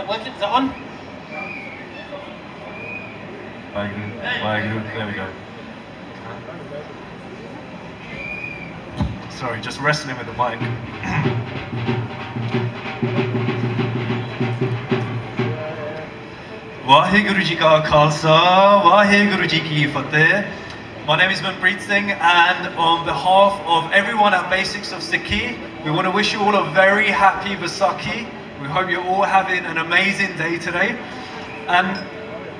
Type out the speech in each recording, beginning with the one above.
that working? Is that on? There we go. Sorry, just wrestling with the mic. Wahe Guruji Ka Khalsa, wahe Guruji Ki Fateh. My name is Manpreet Singh and on behalf of everyone at Basics of Sikhi, we want to wish you all a very happy Vaisakhi. We hope you're all having an amazing day today. And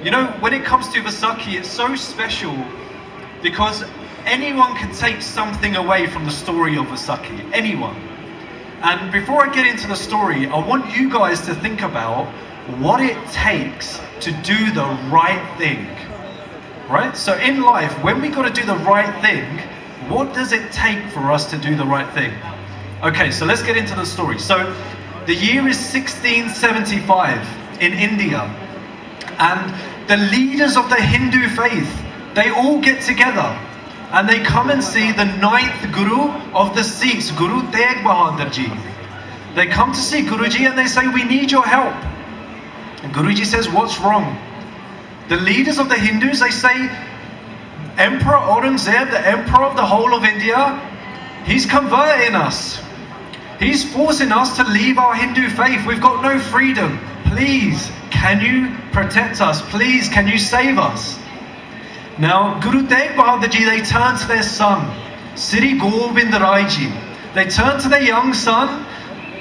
you know, when it comes to Vaisakhi, it's so special because anyone can take something away from the story of Vaisakhi. Anyone. And before I get into the story, I want you guys to think about what it takes to do the right thing. Right? So in life, when we got to do the right thing, what does it take for us to do the right thing? Okay, so let's get into the story. So the year is 1675 in India, and the leaders of the Hindu faith, they all get together and they come and see the ninth Guru of the Sikhs, Guru Tegh Bahadur Ji. They come to see Guruji and they say, We need your help. And Guruji says, What's wrong? The leaders of the Hindus, they say, Emperor Aurangzeb, the emperor of the whole of India, he's converting us. He's forcing us to leave our Hindu faith. We've got no freedom. Please, can you protect us? Please, can you save us? Now, Guru Tegh Bahadur they turn to their son, Sri Gobind Rai Ji. They turn to their young son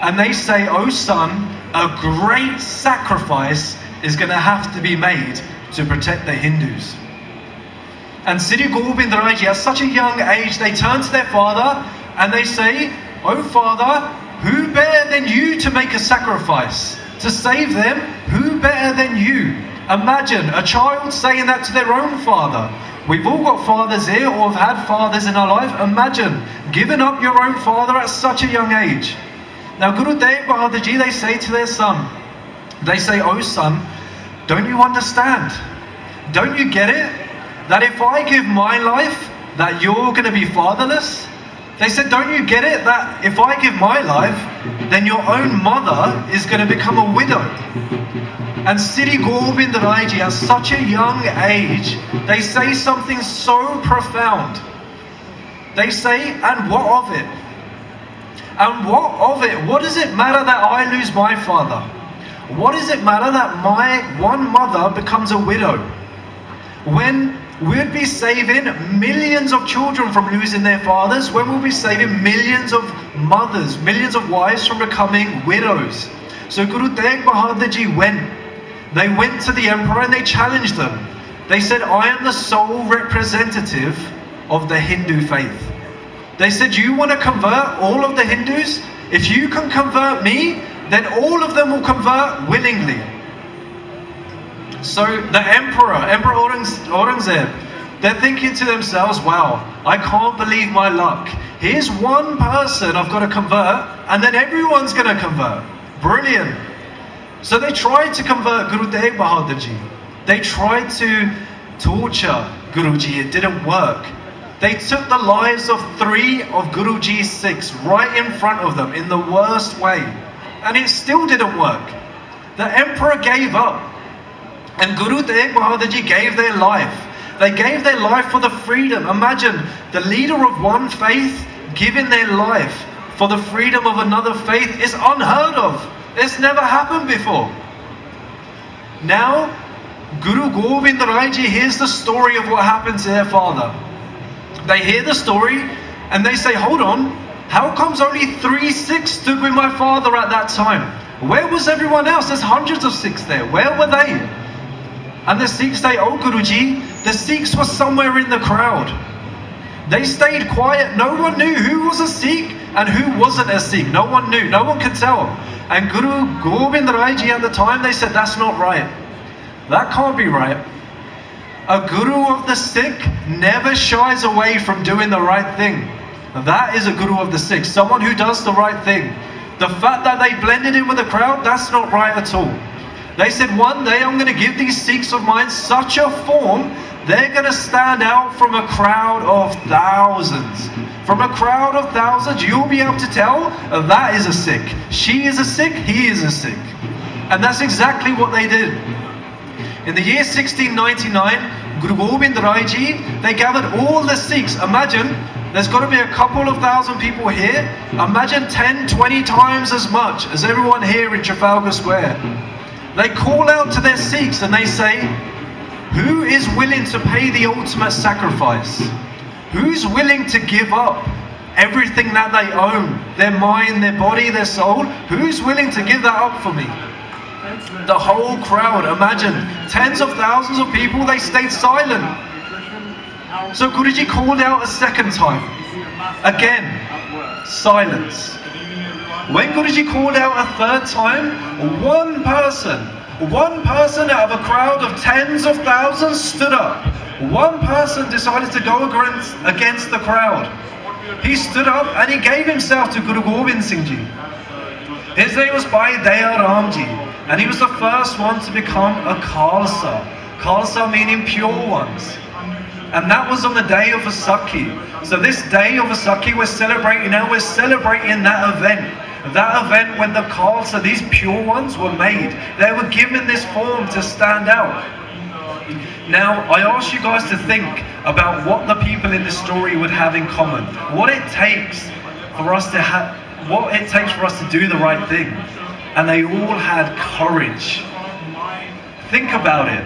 and they say, Oh son, a great sacrifice is going to have to be made to protect the Hindus. And Sri Gobind Rai Ji, at such a young age, they turn to their father and they say, Oh father, who better than you to make a sacrifice? To save them, who better than you? Imagine a child saying that to their own father. We've all got fathers here or have had fathers in our life. Imagine giving up your own father at such a young age. Now, Guru Tegh Bahadur Ji, they say to their son, they say, Oh son, don't you understand? Don't you get it? That if I give my life, that you're going to be fatherless? They said, Don't you get it? That if I give my life, then your own mother is going to become a widow. And Sri Gobind Rai Ji, at such a young age, they say something so profound. They say, And what of it? And what of it? What does it matter that I lose my father? What does it matter that my one mother becomes a widow? When we'd be saving millions of children from losing their fathers, when we'll be saving millions of mothers, millions of wives from becoming widows. So Guru Tegh Bahadur Ji went. They went to the emperor and they challenged them. They said, I am the sole representative of the Hindu faith. They said, You want to convert all of the Hindus? If you can convert me, then all of them will convert willingly. So the emperor, Emperor Aurangzeb, they're thinking to themselves, wow, I can't believe my luck. Here's one person I've got to convert, and then everyone's going to convert. Brilliant. So they tried to convert Guru Tegh Bahadur Ji. They tried to torture Guruji, it didn't work. They took the lives of three of Guruji's Sikhs right in front of them in the worst way. And it still didn't work. The emperor gave up. And Guru Tegh Bahadur Ji gave their life. They gave their life for the freedom. Imagine the leader of one faith giving their life for the freedom of another faith is unheard of. It's never happened before. Now, Guru Gobind Rai Ji hears the story of what happened to their father. They hear the story and they say, hold on, how comes only three Sikhs stood with my father at that time? Where was everyone else? There's hundreds of Sikhs there. Where were they? And the Sikhs say, oh Guruji, the Sikhs were somewhere in the crowd. They stayed quiet. No one knew who was a Sikh and who wasn't a Sikh. No one knew. No one could tell. And Guru Gobind Rai Ji at the time, they said, that's not right. That can't be right. A guru of the Sikh never shies away from doing the right thing. That is a guru of the Sikh, someone who does the right thing. The fact that they blended in with the crowd, that's not right at all. They said, one day I'm going to give these Sikhs of mine such a form, they're going to stand out from a crowd of thousands. From a crowd of thousands, you'll be able to tell that is a Sikh. She is a Sikh, he is a Sikh. And that's exactly what they did. In the year 1699, Guru Gobind Rai Ji, they gathered all the Sikhs. Imagine, there's got to be a couple of thousand people here. Imagine 10, 20 times as much as everyone here in Trafalgar Square. They call out to their Sikhs and they say, Who is willing to pay the ultimate sacrifice? Who's willing to give up everything that they own, their mind, their body, their soul? Who's willing to give that up for me? The whole crowd, imagine, tens of thousands of people, they stayed silent. So Guruji called out a second time. Again, silence. When Guruji called out a third time, one person, one person out of a crowd of tens of thousands stood up. One person decided to go against, against the crowd. He stood up and he gave himself to Guru Gobind Singh Ji. His name was Bhai Daya Ramji, and he was the first one to become a Khalsa. Khalsa meaning pure ones. And that was on the day of Vaisakhi. So this day of Vaisakhi we're celebrating now, we're celebrating that event. That event when the Khalsa, these pure ones, were made. They were given this form to stand out. Now, I ask you guys to think about what the people in this story would have in common. What it takes for us to have, what it takes for us to do the right thing. And they all had courage. Think about it.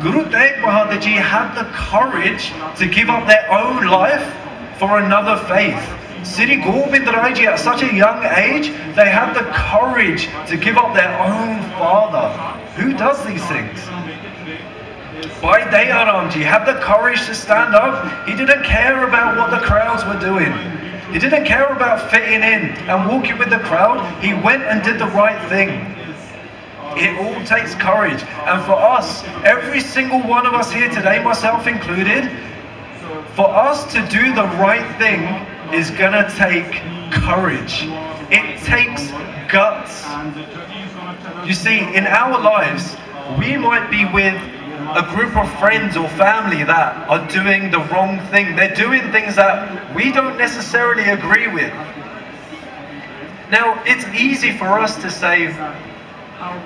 Guru Tegh Bahadur Ji had the courage to give up their own life for another faith. Sri Gobind Rai Ji at such a young age, they had the courage to give up their own father. Who does these things? Bhai Daya Ramji had the courage to stand up. He didn't care about what the crowds were doing. He didn't care about fitting in and walking with the crowd. He went and did the right thing. It all takes courage. And for us, every single one of us here today, myself included, for us to do the right thing is gonna take courage. It takes guts. You see, in our lives, we might be with a group of friends or family that are doing the wrong thing. They're doing things that we don't necessarily agree with. Now, it's easy for us to say,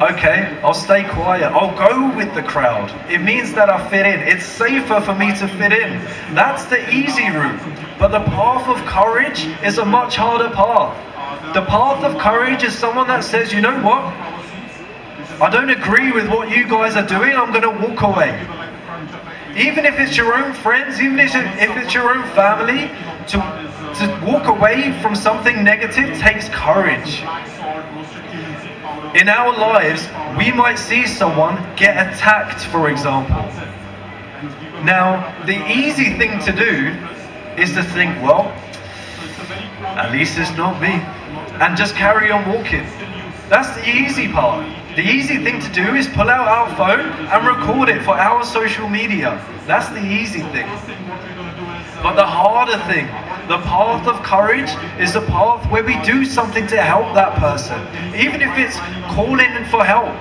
okay, I'll stay quiet. I'll go with the crowd. It means that I fit in. It's safer for me to fit in. That's the easy route. But the path of courage is a much harder path. The path of courage is someone that says, you know what? I don't agree with what you guys are doing, I'm going to walk away. Even if it's your own friends, even if it's your own family, to, to walk away from something negative takes courage. In our lives, we might see someone get attacked, for example. Now, the easy thing to do is to think, well, at least it's not me, and just carry on walking. That's the easy part. The easy thing to do is pull out our phone and record it for our social media. That's the easy thing. But the harder thing, the path of courage, is the path where we do something to help that person. Even if it's calling for help.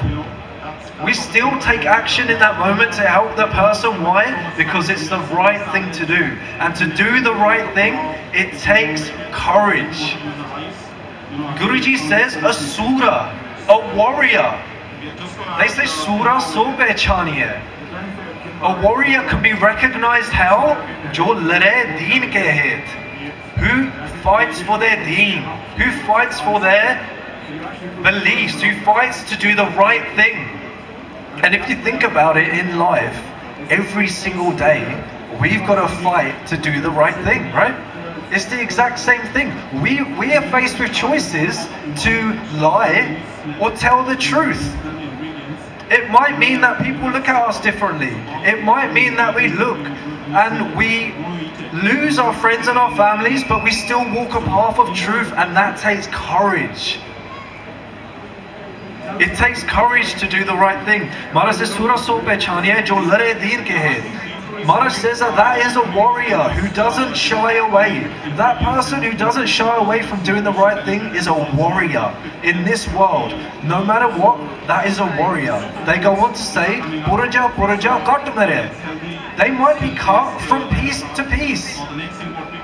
We still take action in that moment to help the person. Why? Because it's the right thing to do. And to do the right thing, it takes courage. Guruji says a surah a warrior. They say Surah so pehchaniye. A warrior can be recognized how? Jo lare deen ke het. Who fights for their deen. Who fights for their beliefs. Who fights to do the right thing. And if you think about it in life, every single day, we've got to fight to do the right thing, right? It's the exact same thing. We, we are faced with choices to lie or tell the truth. It might mean that people look at us differently. It might mean that we look and we lose our friends and our families, but we still walk a path of truth, and that takes courage. It takes courage to do the right thing. Maharaj says, says that that is a warrior who doesn't shy away. That person who doesn't shy away from doing the right thing is a warrior in this world. No matter what, that is a warrior. They go on to say, Puraja, Puraja, Katmare. They might be cut from piece to piece.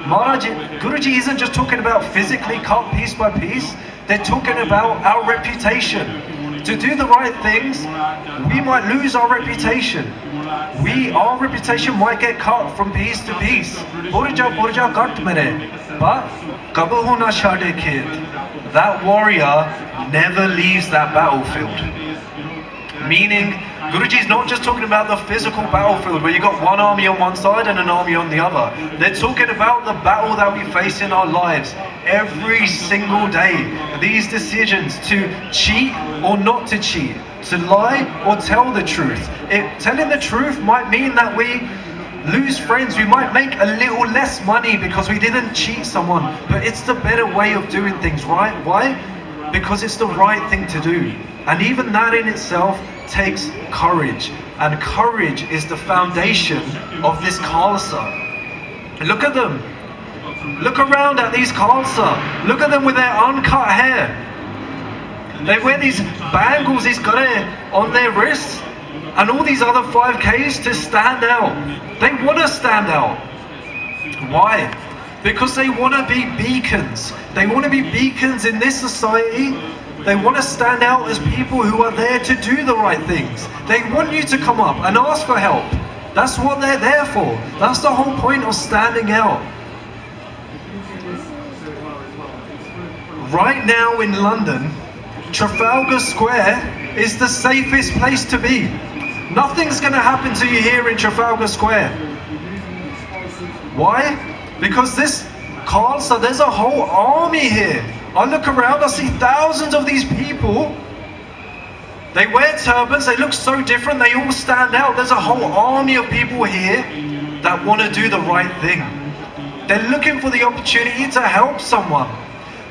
Maharaj, Guruji isn't just talking about physically cut piece by piece. They're talking about our reputation. to do the right things, we might lose our reputation. We, our reputation might get cut from piece to piece. Burja burja cut mere. But kabahu na shade kid. That warrior never leaves that battlefield. Meaning, Guruji is not just talking about the physical battlefield where you've got one army on one side and an army on the other. They're talking about the battle that we face in our lives every single day. These decisions to cheat or not to cheat, to lie or tell the truth. It, telling the truth might mean that we lose friends. We might make a little less money because we didn't cheat someone, but it's the better way of doing things, right? Why? Because it's the right thing to do. And even that in itself takes courage. And courage is the foundation of this Khalsa. Look at them. Look around at these Khalsa. Look at them with their uncut hair. They wear these bangles, these kare on their wrists, and all these other 5Ks to stand out. They want to stand out. Why? Because they want to be beacons. They want to be beacons in this society. They want to stand out as people who are there to do the right things. They want you to come up and ask for help. That's what they're there for. That's the whole point of standing out. Right now in London, Trafalgar Square is the safest place to be. Nothing's going to happen to you here in Trafalgar Square. Why? Because this Khalsa, there's a whole army here. I look around, I see thousands of these people. They wear turbans, they look so different, they all stand out. There's a whole army of people here that want to do the right thing. They're looking for the opportunity to help someone.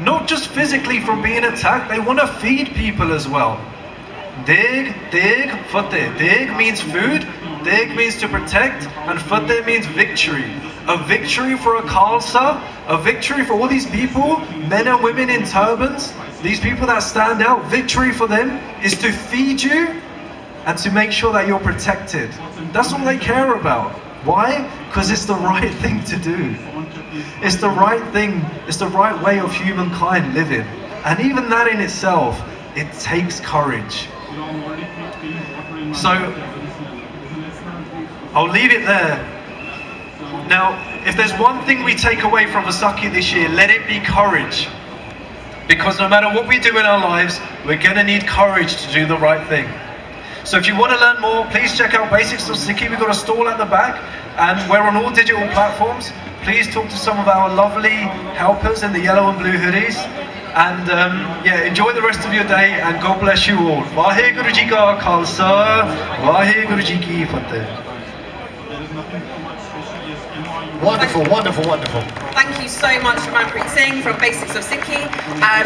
Not just physically from being attacked, they want to feed people as well. Deg, tegh, fateh. Deg means food, tegh means to protect, and fateh means victory. A victory for a Khalsa, a victory for all these people, men and women in turbans, these people that stand out, victory for them is to feed you and to make sure that you're protected. That's all they care about. Why? Because it's the right thing to do. It's the right thing, it's the right way of humankind living. And even that in itself, it takes courage. So, I'll leave it there. Now, if there's one thing we take away from Vaisakhi this year, let it be courage. Because no matter what we do in our lives, we're going to need courage to do the right thing. So if you want to learn more, please check out Basics of Sikhi. We've got a stall at the back, and we're on all digital platforms. Please talk to some of our lovely helpers in the yellow and blue hoodies. And um, yeah, enjoy the rest of your day, and God bless you all. Vaheguru Ji ka Khalsa, Vaheguru Ji ki Fateh. Wonderful, wonderful, wonderful. Thank you so much, Manpreet Singh from Basics of Sikhi. Um,